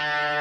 Bye.